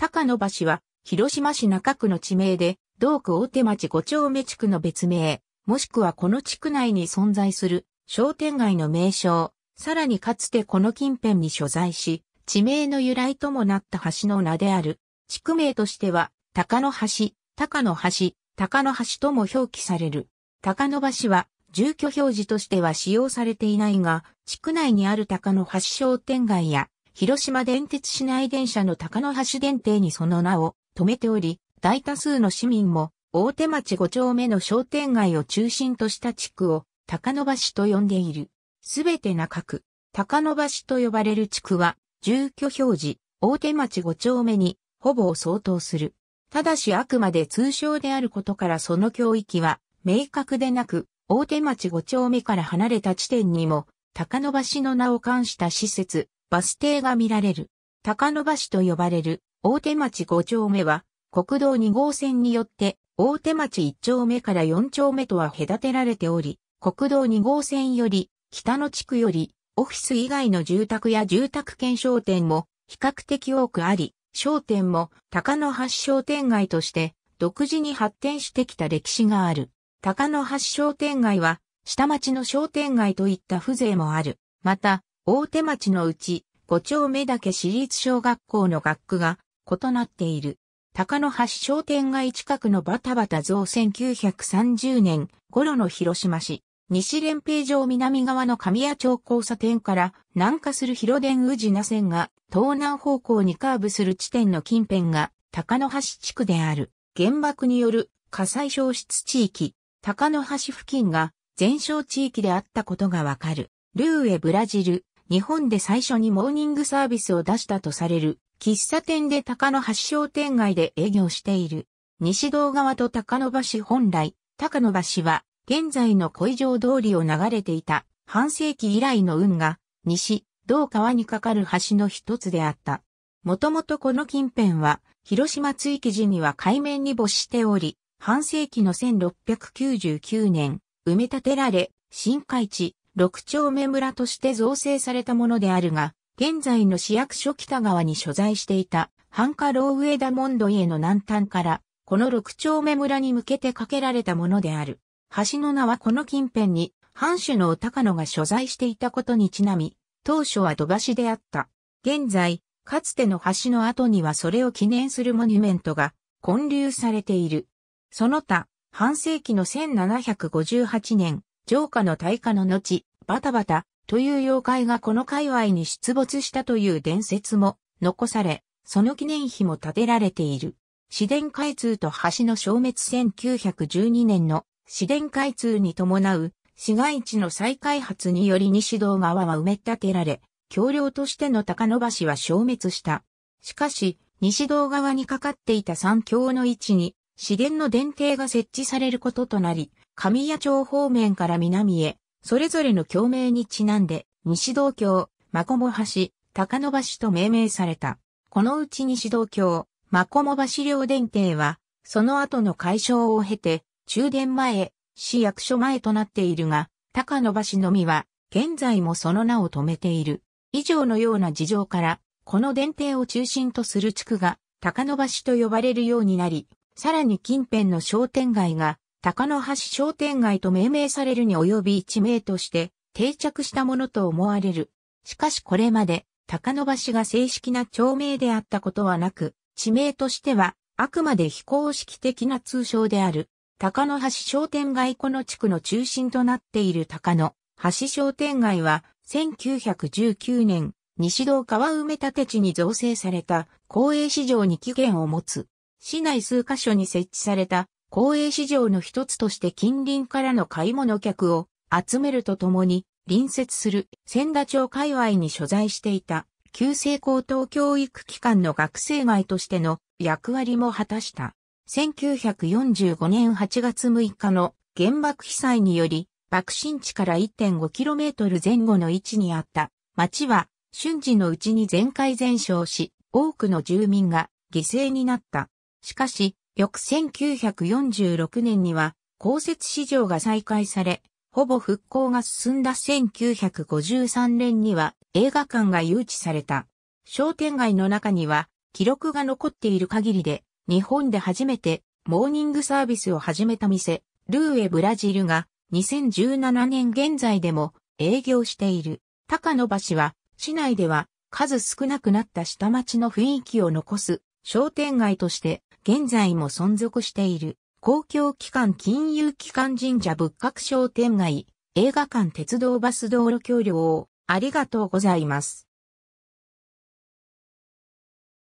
高野橋は、広島市中区の地名で、同区大手町5丁目地区の別名、もしくはこの地区内に存在する商店街の名称、さらにかつてこの近辺に所在し、地名の由来ともなった橋の名である。地区名としては、高野橋、高野橋、高野橋とも表記される。高野橋は住居表示としては使用されていないが、地区内にある高野橋商店街や、広島電鉄市内電車の高野橋電停にその名を止めており、大多数の市民も大手町5丁目の商店街を中心とした地区を高野橋と呼んでいる。すべて中区、高野橋と呼ばれる地区は、住居表示、大手町5丁目に、ほぼ相当する。ただしあくまで通称であることからその教域は、明確でなく、大手町5丁目から離れた地点にも、高野橋の名を冠した施設、バス停が見られる。高野橋と呼ばれる、大手町5丁目は、国道2号線によって、大手町1丁目から4丁目とは隔てられており、国道2号線より、北の地区より、オフィス以外の住宅や住宅兼商店も比較的多くあり、商店も高野橋商店街として独自に発展してきた歴史がある。高野橋商店街は下町の商店街といった風情もある。また、大手町のうち五丁目だけ私立小学校の学区が異なっている。高野橋商店街近くのバタバタ像1930年頃の広島市、西連平城南側の神谷町交差点から南下する広電宇品線が東南方向にカーブする地点の近辺が高野橋地区である。原爆による火災消失地域、高野橋付近が全焼地域であったことがわかる。ルーエブラジル、日本で最初にモーニングサービスを出したとされる喫茶店で高野橋商店街で営業している。西道側と高野橋本来、高野橋は現在の小井城通りを流れていた半世紀以来の運河、西、道川に架かる橋の一つであった。もともとこの近辺は、広島追記時には海面に没しており、半世紀の1699年、埋め立てられ、新海地、六丁目村として造成されたものであるが、現在の市役所北側に所在していた、繁華ロー上田モンドイへの南端から、この六丁目村に向けて架けられたものである。橋の名はこの近辺に、藩主の高野が所在していたことにちなみ、当初は土橋であった。現在、かつての橋の後にはそれを記念するモニュメントが建立されている。その他、半世紀の1758年、城下の大火の後、バタバタ、という妖怪がこの界隈に出没したという伝説も残され、その記念碑も建てられている。市電開通と橋の消滅1912年の市電開通に伴う市街地の再開発により西道側は埋め立てられ、橋梁としての高野橋は消滅した。しかし、西道側にかかっていた三橋の位置に、市電の電停が設置されることとなり、神谷町方面から南へ、それぞれの橋名にちなんで、西道橋、マコモ橋、高野橋と命名された。このうち西道橋、マコモ橋両電停は、その後の解消を経て、中電前、市役所前となっているが、高野橋のみは、現在もその名を止めている。以上のような事情から、この電停を中心とする地区が、高野橋と呼ばれるようになり、さらに近辺の商店街が、高野橋商店街と命名されるに及び地名として定着したものと思われる。しかしこれまで高野橋が正式な町名であったことはなく、地名としてはあくまで非公式的な通称である。高野橋商店街この地区の中心となっている高野橋商店街は1919年西道川埋め立て地に造成された公営市場に起源を持つ。市内数カ所に設置された公営市場の一つとして近隣からの買い物客を集めるとともに、隣接する千田町界隈に所在していた、旧制高等教育機関の学生街としての役割も果たした。1945年8月6日の原爆被災により、爆心地から 1.5km 前後の位置にあった町は瞬時のうちに全壊全焼し、多くの住民が犠牲になった。しかし、翌1946年には、公設市場が再開され、ほぼ復興が進んだ1953年には映画館が誘致された。商店街の中には記録が残っている限りで、日本で初めてモーニングサービスを始めた店、ルーエブラジルが2017年現在でも営業している。高野橋は市内では数少なくなった下町の雰囲気を残す商店街として現在も存続している。公共機関金融機関神社仏閣商店街、映画館鉄道バス道路橋梁をありがとうございます。